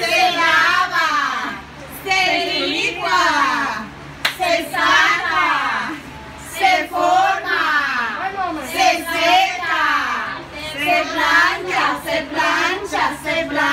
se lava, se licua, se saca, se forma, se seca, se plancha, se plancha, se plancha.